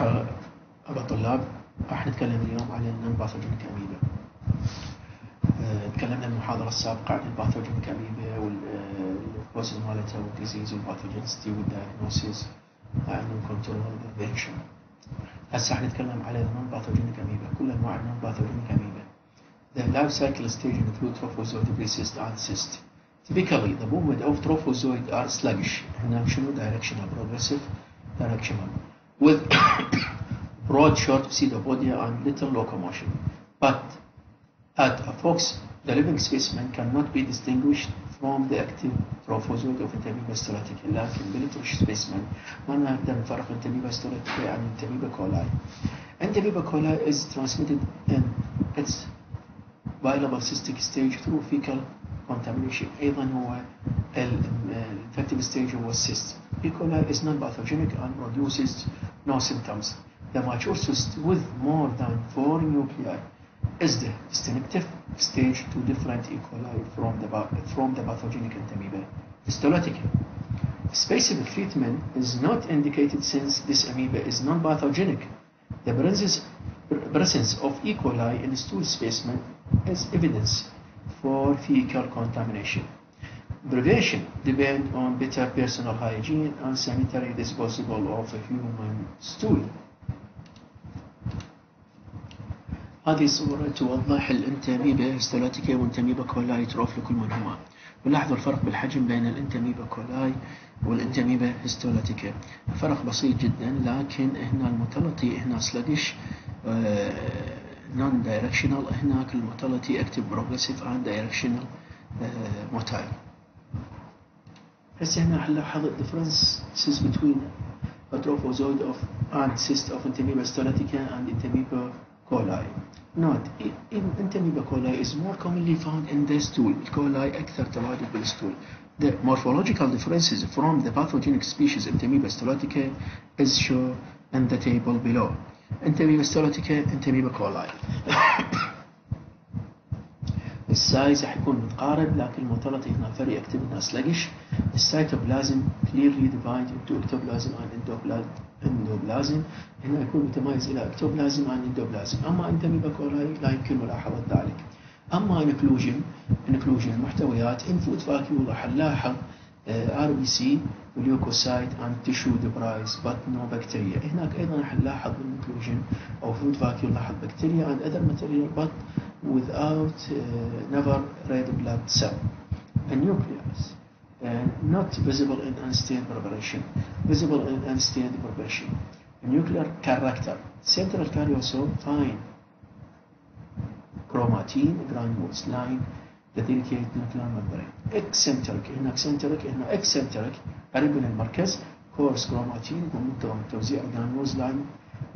مرحبا أبا طلاب راح نتكلم اليوم عن النون باثوجينيك أميبا آه، تكلمنا المحاضرة السابقة عن الباثوجينيك أميبا والبروسيس مالتها والديزيز والباثوجينستي والدايجنوسيس. عن الكنترول والبريفنشن هسه راح نتكلم على النون باثوجينيك أميبا كل أنواع النون باثوجينيك أميبا The life cycle stage include trophozoid cyst and cyst. Typically, the movement of trophozoid are sluggish, هنا شنو directional, progressive, directional, with broad short pseudopodia and little locomotion. But at a fox, the living specimen cannot be distinguished from the active trophozoid of Entamoeba stellatica لكن بالترش specimen ما نقدر نفرق Entamoeba stellatica عن Entamoeba coli. Entamoeba coli is transmitted in its viable cystic stage through fecal contamination ايضا هو الانفكتيف stage هو cyst. E. coli is non-pathogenic and produces no symptoms. The mature cyst with more than four nuclei is the distinctive stage to different E. coli from the, from the pathogenic Entamoeba histolytica. Specific treatment is not indicated since this amoeba is non-pathogenic. The presence, presence of E. coli in stool specimen is evidence for fecal contamination. Prevention depends on better personal hygiene and sanitary disposal of human stool. هذه الصورة توضح الانتاميبا هستولاتيكا وانتاميبا كولاي تروف لكل منهما ولاحظوا الفرق بالحجم بين الانتاميبا كولاي والانتاميبا هستولاتيكا فرق بسيط جدا لكن هنا الموتاليتي هنا سلجش نون دايركشنال هناك الموتاليتي اكتف بروجريسيف اند دايركشنال موتايل هسه هنا حنلاحظ differences between a trophozoid of and cyst of Entamoeba histolytica and Entamoeba coli. Note, Entamoeba coli is more commonly found in the stool. coli أكثر تواجد بالstool. The morphological differences from the pathogenic species Entamoeba histolytica is shown in the table below. Entamoeba histolytica, Entamoeba coli. السايز حيكون متقارب لكن الموتاليتي هنا very active هنا sluggish. السيتوبلازم كليرلي ديفايد انتو اكتوبلازم عن اندوبلازم هنا يكون متميز إلى اكتوبلازم عن اندوبلازم أما أنتمي بكولاي لا يمكن ملاحظة ذلك أما انكلوجن انكلوجن المحتويات انفوت فاكيولا حلاحة ار بي سي وليوكوسايت اند تشو ديبرايز بات نو بكتيريا هناك أيضا راح نلاحظ انكلوجن أو فود فاكيولا لاحظ بكتيريا اند اذر ماتيريال بات without uh, never red blood cell. النيوكلياس uh, not visible in unstained preparation, visible in unstained preparation. Nuclear character, central caryosome fine, chromatin granules line the delicate nuclear membrane. Eccentric, هنا eccentric هنا eccentric قريب من المركز coarse chromatin ومنتظم توزيع granules line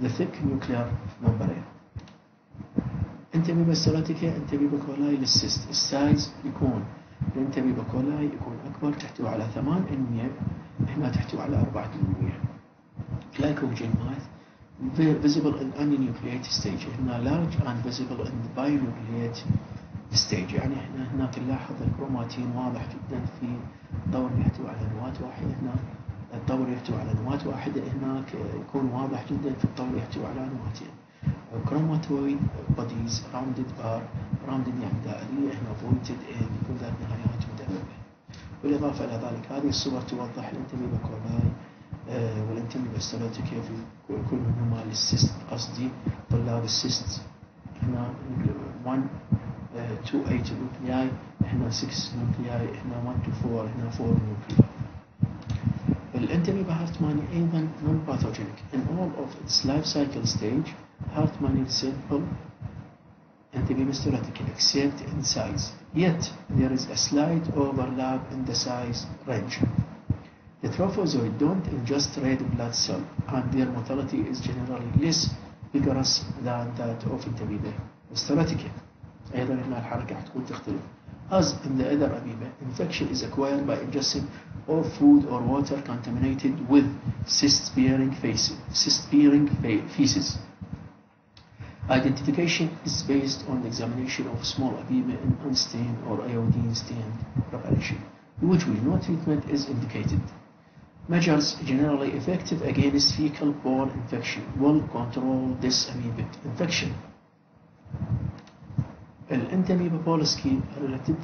the thick nuclear membrane. انتميبا ستراتيكا انتميبا كولاي للسيست السايز يكون الانتميبا كولاي يكون أكبر تحتوي على 8% هنا تحتوي على 4% glycogen mass visible in unnucleated stage. هنا large and visible in the binucleate stage. يعني إحنا هناك نلاحظ الكروماتين واضح جدا في دور يحتوي على نواة واحدة هنا الدور يحتوي على نواة واحدة هناك يكون واضح جدا في الدور يحتوي على نواتين. Chromatoid bodies rounded are rounded يعني دائرية. هنا pointed in يكون ذات نهايات مدببة بالإضافة إلى ذلك هذه الصور توضح الانتميبا كولاي آه والانتميبا ستولوتيكا في كل منهما للسيست قصدي طلاب السيست. هنا 1 2 8 نوكلياي هنا 6 نوكلياي هنا 1 to 4 هنا 4 نوكلياي الانتميبا هارتماني أيضا non pathogenic in all of its life cycle stage is simple. Entamoeba histolytica except in size. yet there is a slight overlap in the size range. The trophozoites don't ingest red blood cell, and their mortality is generally less vigorous than that of التميمة الستراتيكيا أيضا As in the other amoeba, infection is acquired by ingesting of food or water contaminated with cyst-bearing feces. Cyst-bearing feces. Identification is based on the examination of small amoeba in unstained or iodine-stained preparation, in which no treatment is indicated. Measures generally effective against fecal-borne infection will control this amoebic infection. الانتاميبا بولسكي relative,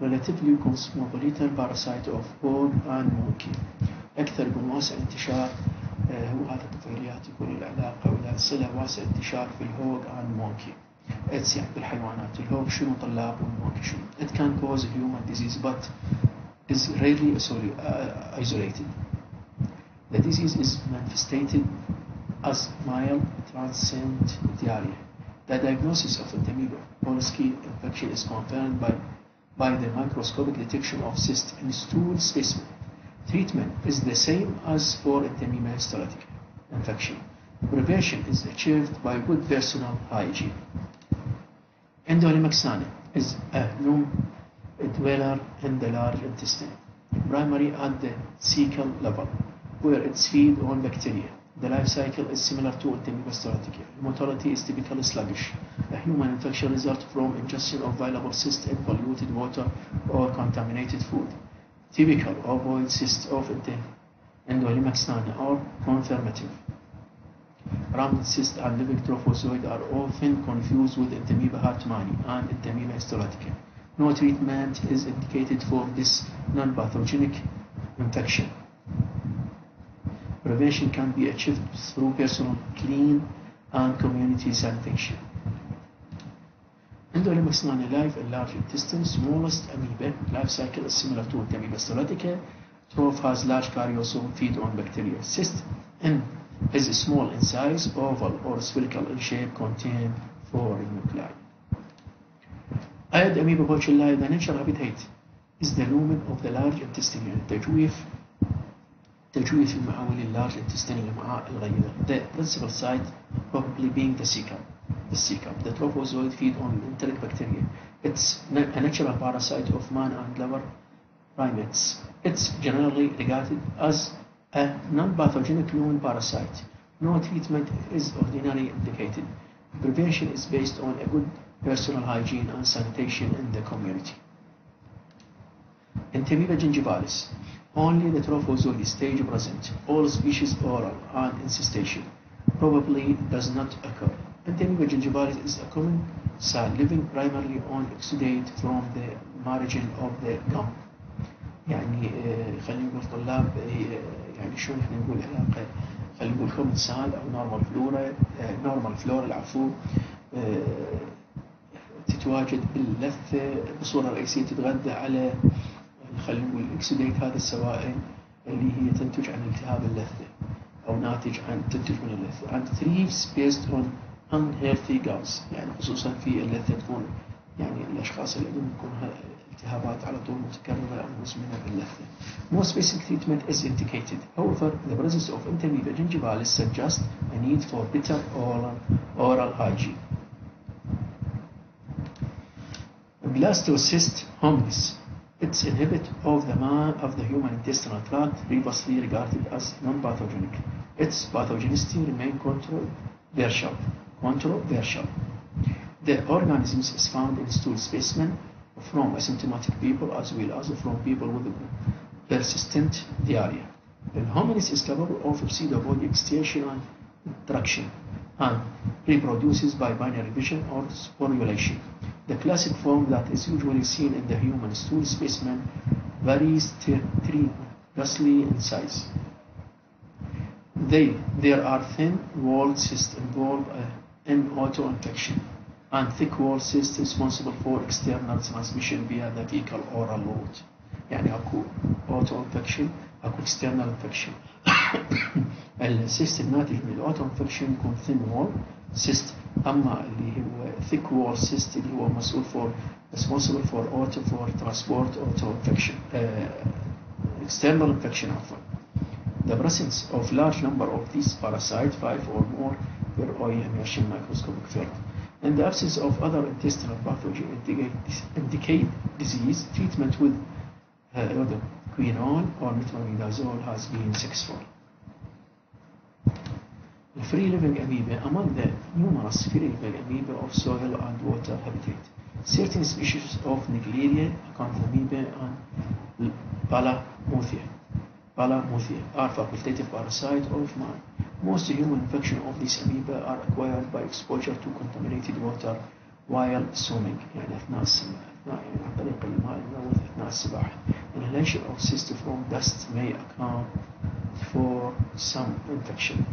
relatively cosmopolitan parasite of hog and monkey أكثر يكون واسع انتشار آه، هو هذا الطفيليات يكون العلاقة ولا الصلة واسع انتشار في الهوج and monkey اتس يعني بالحيوانات الهوج شنو طلاب والمونكي شنو it can cause human disease but is rarely isol- uh, isolated the disease is manifested as mild transient diarrhea the diagnosis of entamoeba Polsky infection is confirmed by by the microscopic detection of cyst in stool specimen Treatment is the same as for Entamoeba histolytica infection. Prevention is achieved by good personal hygiene. Endolimax nana is a known dweller in the large intestine, primary at the cecal level, where it's feed on bacteria. The life cycle is similar to Entamoeba histolytica. Mortality is typically sluggish. A human infection results from ingestion of viable cysts in polluted water or contaminated food typical ovoid cysts of the Endolimax nana are confirmative. Rounded cysts and living trophozoite are often confused with Entamoeba hartmanni and Entamoeba histolytica. No treatment is indicated for this non-pathogenic infection. Prevention can be achieved through personal clean and community sanitation. Endolemic non-alive enlarge intestine, smallest amoeba. Life cycle is similar to the amoeba stylotica. Troph has large karyosome, feed on bacterial cyst, and is small in size, oval or spherical in shape, contain four nuclei. Iodamoeba butschlii, the natural habitat is the lumen of the large intestine unit. تجويف تجويف المعاول large intestinal الأمعاء الغيرة. The principal site probably being the cecum. The cecum. The trophozoite feed on enteric bacteria. It's a natural parasite of man and lower primates. It's generally regarded as a non-pathogenic human parasite. No treatment is ordinarily indicated. Prevention is based on a good personal hygiene and sanitation in the community. Entamoeba gingivalis. Only the trophozoite stage present. All species oral and incestation. Probably does not occur. Entamoeba gingivalis is a common cell living primarily on exudate from the margin of the gum. يعني آه، خلينا نقول طلاب هي يعني شلون إحنا نقول علاقه خلينا نقول كومن سال أو نورمال فلورا نورمال فلورا العفو آه، تتواجد باللثة بصورة رئيسية تتغذى على خلينا نقول الاكسديت هذا السوائل اللي هي تنتج عن التهاب اللثة أو ناتج عن تنتج من اللثة and thrives based on unhealthy gums يعني خصوصا في اللثه تكون يعني الاشخاص اللي عندهم تكون ه- التهابات على طول متكرره أو مزمنه باللثه. No specific treatment is indicated. However, the presence of Entamoeba gingivalis suggests a need for better oral, oral hygiene. Blastocyst hominis. It's inhibit of the man of the human intestinal tract previously regarded as non-pathogenic. Its pathogenicity remain controversial. Controversial. The organisms is found in stool specimen from asymptomatic people as well as from people with persistent diarrhea. The hominis is capable of pseudopod extension and traction and reproduces by binary fission or sporulation. The classic form that is usually seen in the human stool specimen varies tremendously in size. They, there are thin walled cysts involved uh, uh, in autoinfection and thick walled cysts responsible for external transmission via the fecal oral route. يعني اكو اوتو انفكشن اكو external infection السيست الناتج من الاوتو انفكشن يكون thin wall cyst اما اللي هو thick wall cyst اللي هو مسؤول for responsible for auto for transport auto infection uh, external infection عفوا The presence of large number of these parasites, five or more per oil immersion microscopic film. In the absence of other intestinal pathogen indicate, disease, treatment with uh, quinone or metronidazole has been successful. The free living amoeba among the numerous free living amoeba of soil and water habitat. Certain species of Naegleria, Acanthamoeba, and Palamothia. Balamuthia are facultative parasite of man. Most human infection of these amoeba are acquired by exposure to contaminated water while swimming يعني أثناء السباحة أثناء يعني عن طريق الماء الملوث أثناء السباحة. Inhalation of cystiform dust may account for some infection.